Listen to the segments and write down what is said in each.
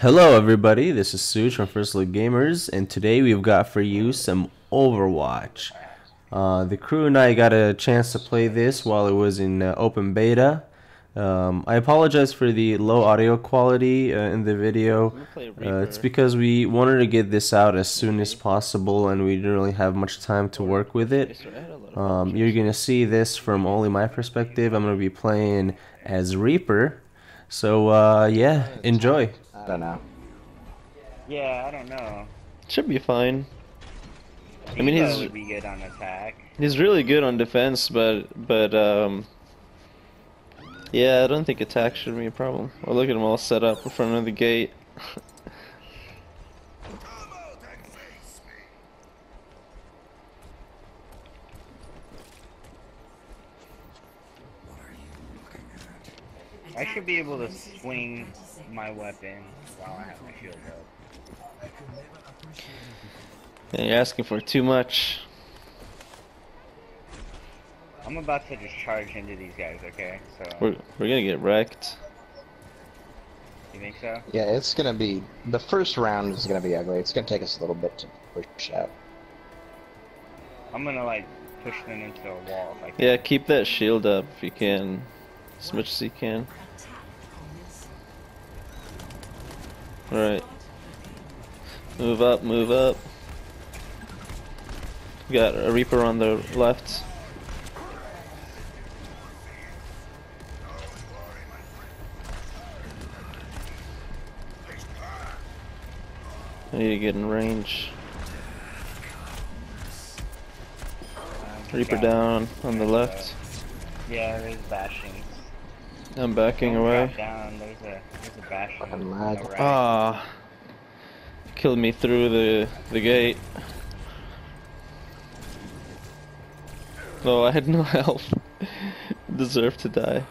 Hello, everybody. This is Suj from First Look Gamers, and today we've got for you some Overwatch. Uh, the crew and I got a chance to play this while it was in uh, open beta. Um, I apologize for the low audio quality uh, in the video. Uh, it's because we wanted to get this out as soon as possible, and we didn't really have much time to work with it. Um, you're gonna see this from only my perspective. I'm gonna be playing as Reaper. So uh, yeah, enjoy. I don't know. Yeah, I don't know. Should be fine. I mean, he's would be good on attack. he's really good on defense, but but um, yeah, I don't think attack should be a problem. Oh, look at him all set up in front of the gate. I should be able to swing my weapon while I have my shield up. And you're asking for too much. I'm about to just charge into these guys, okay? So, We're we're gonna get wrecked. you think so? Yeah, it's gonna be the first round is gonna be ugly. It's gonna take us a little bit to push out. I'm gonna like push them into a wall if I can. Yeah, keep that shield up if you can, as much as you can. All right. Move up, move up. We got a Reaper on the left. I need to get in range. Reaper down on the left. Yeah, there's Bastion. I'm backing Don't away. down. There's a there's a Bastion. Fucking lag. right. Ah, killed me through the the gate. Oh, I had no health. Deserve to die.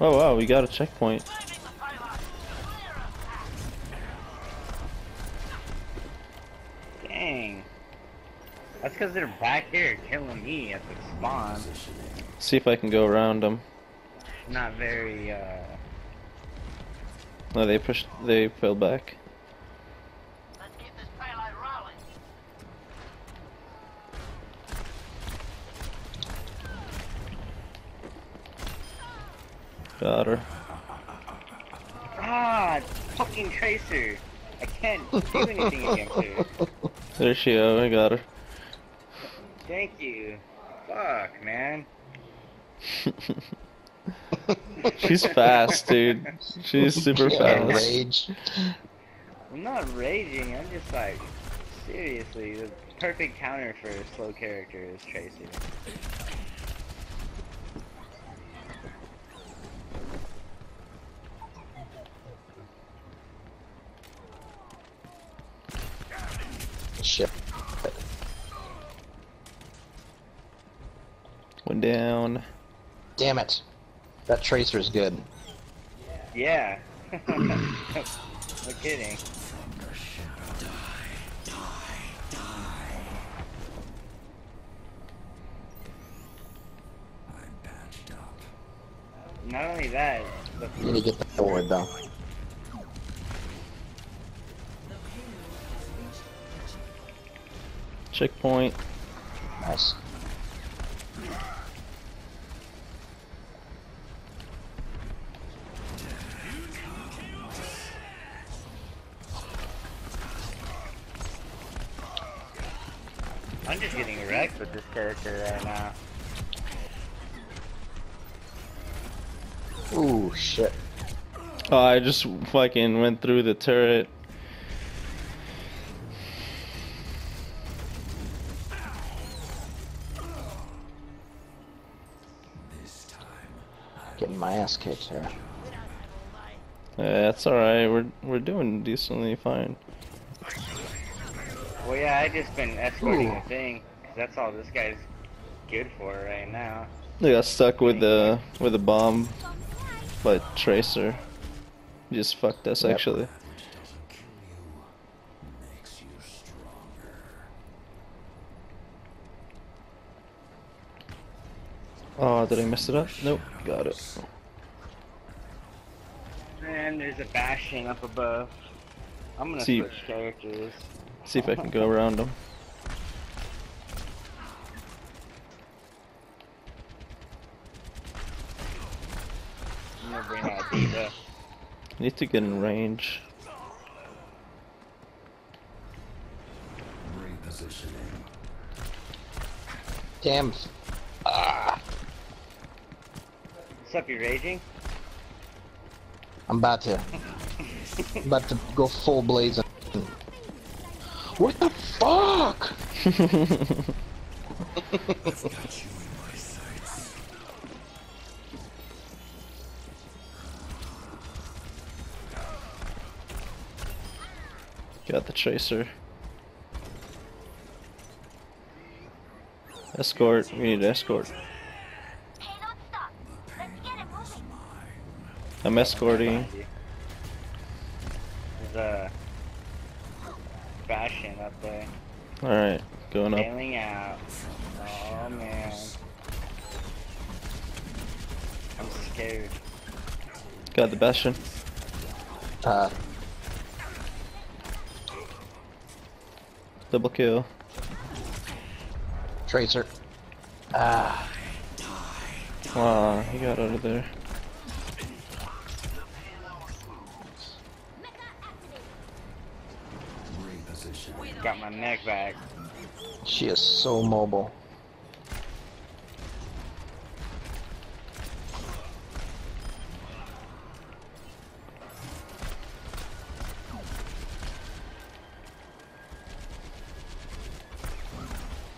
Oh wow, we got a checkpoint. Dang. That's because they're back here killing me at the spawn. See if I can go around them. Not very, uh... No, they pushed. They fell back. Let's keep this payload rolling. Got her. Ah, fucking Tracer. I can't do anything against her. There she is. I got her. Thank you. Fuck, man. She's fast, dude. She's super Yeah, fast. rage. I'm not raging, I'm just like, seriously, the perfect counter for a slow character is Tracer. Shit. Went down. Damn it. That tracer is good. Yeah. no kidding. Not only that, but You need to get the forward though. Checkpoint. Nice. I'm just getting wrecked with this character right now. Ooh, shit. Oh, I just fucking went through the turret. Getting my ass kicked here. Yeah, that's alright. We're we're doing decently fine. Well, yeah, I just been escorting Ooh. the thing. 'cause that's all this guy's good for right now. They got stuck with the with the bomb, but Tracer just fucked us Yep. actually. Oh, did I mess it up? Nope, got it. And there's a Bastion up above. I'm gonna See- switch characters. See if I can go around them. I'm gonna bring out D.Va. Need to get in range. Repositioning. Damn. Ah, What's up, you raging? I'm about to. I'm about to go full blazing. What the fuck? Got the tracer. Escort. We need escort. I'm escorting. There's a Bastion up there. Alright, going up. Bailing out. Oh man. I'm scared. Got the Bastion. Uh, Double kill. Tracer. Ah, Wow, he got out of there. Got my neck back. she is so mobile.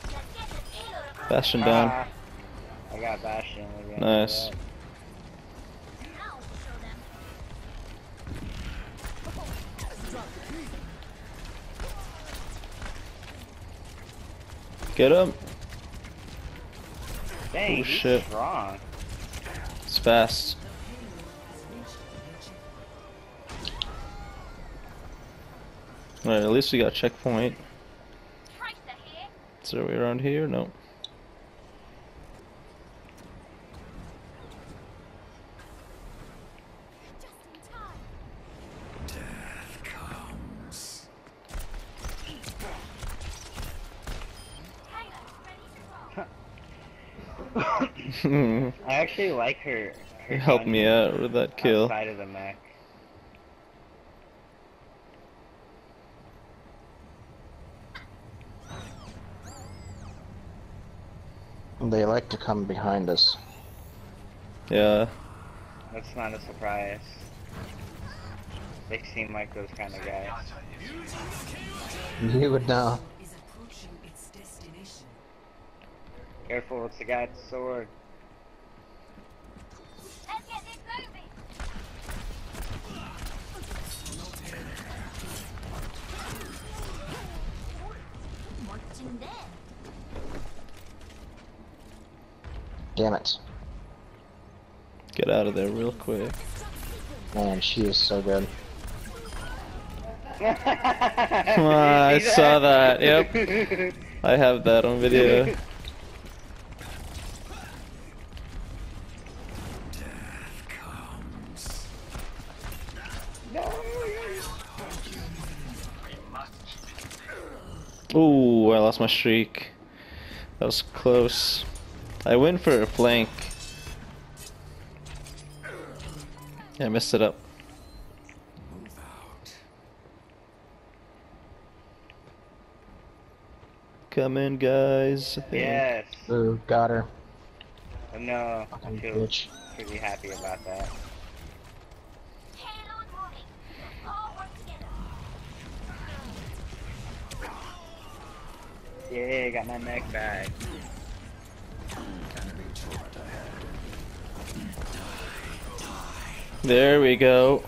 Let's get the payload across. Bastion down. Ah, I got Bastion. Gonna Nice. Get him. Dang, Oh, he's shit. strong. It's fast. Alright, at least we got checkpoint. Is there a way around here? No. Just in time. Payload's ready to roll. I actually like her. her Help gun me out with that kill. Outside of the mech. They like to come behind us. Yeah. That's not a surprise. They seem like those kind of guys. You would know. is approaching its destination. Careful, it's the guy with the sword. Let's get this moving. Marching there. Damn it. Get out of there real quick. Man, she is so good. Ah, I saw that. Yep. I have that on video. Ooh, I lost my streak. That was close. I went for a flank. Yeah, I messed it up. Come in, guys. I yes. Ooh, got her. No, I Fucking feel bitch. pretty happy about that. Payload moving. All work together. Yeah, got my neck back. There we go.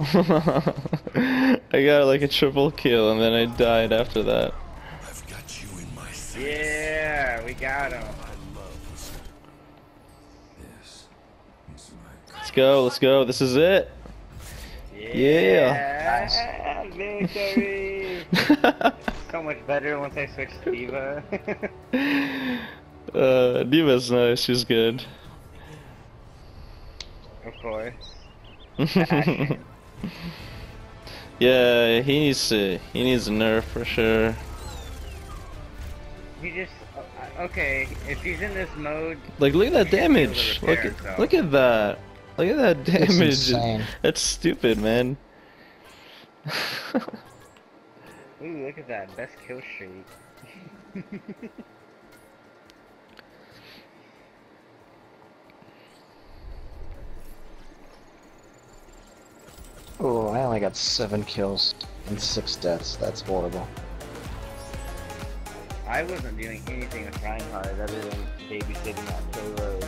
I got like a triple kill and then I died after that. Yeah, we got him. Let's go, let's go. This is it. Yeah. Victory. so much better once I switched to D.Va. Uh, D.Va's nice. She's good. Of course. yeah, he needs to. He needs a nerf for sure. He just uh, okay. If he's in this mode, Like, look at that He should be able to damage. repair Look at himself. look at that. Look at that damage. insane. That's stupid, man. ooh, look at that best kill streak. Oh, I only got seven kills and six deaths. That's horrible. I wasn't doing anything with Reinhardt other than babysitting that payload